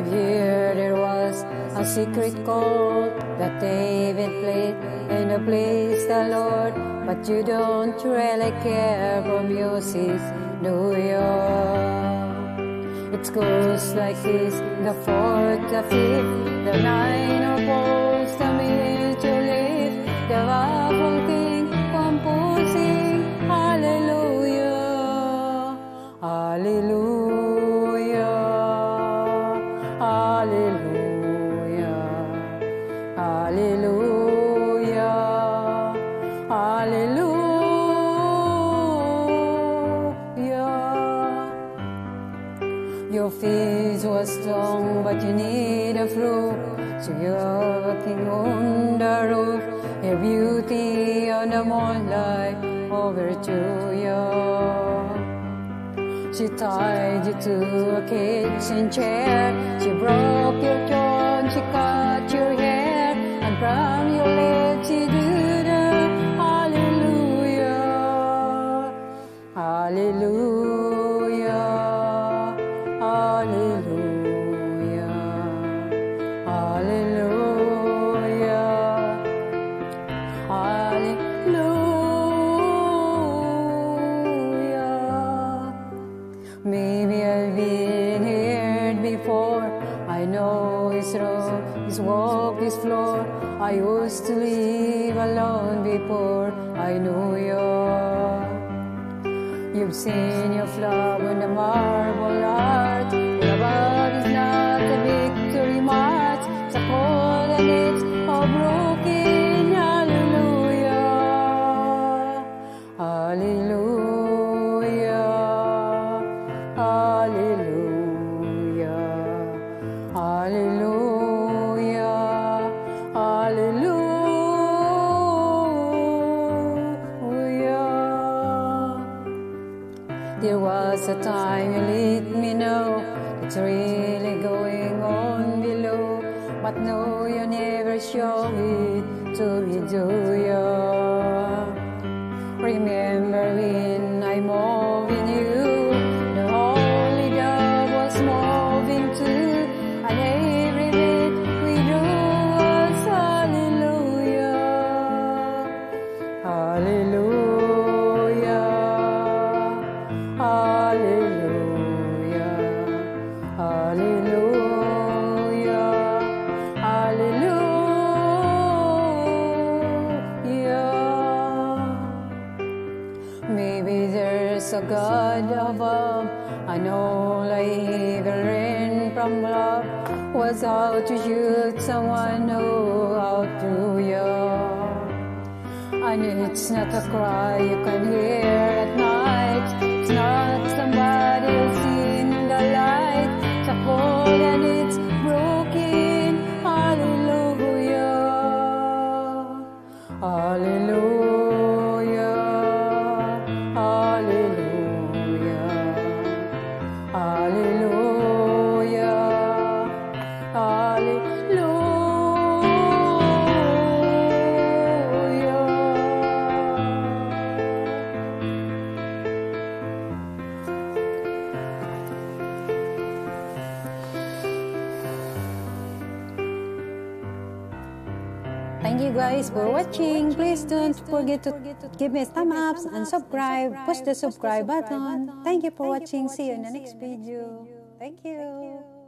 I've heard there was a secret cult that David played in a place the Lord, but you don't really care for music, do you? It goes like this: the fourth, the fifth, the nine hallelujah, hallelujah. Your feet was strong, but you need a fruit. So you're working on the roof. Your beauty on the moonlight over to you. She tied you to a kitchen chair. She broke your jaw, she cut your hair, lips she did a hallelujah, hallelujah, hallelujah, hallelujah, hallelujah. Maybe I've been here before. I know his road, his walk, his floor. I used to live alone before I knew you. You've seen your flower in the marble art. Your body's not a victory march. Sa cold and it's all broken. Hallelujah. Hallelujah. Hallelujah. Hallelujah. There was a time you let me know it's really going on below, but no, you never show it to me, do you? Remember when I'm moving God above. I know like a rain from love was out to shoot someone who outdrew you. And it's not a cry you can hear at night. It's not Hallelujah. Thank you guys for watching. Please don't forget to give me a thumb up and subscribe. Push the subscribe button. Thank you for watching. See you in the next video. Thank you.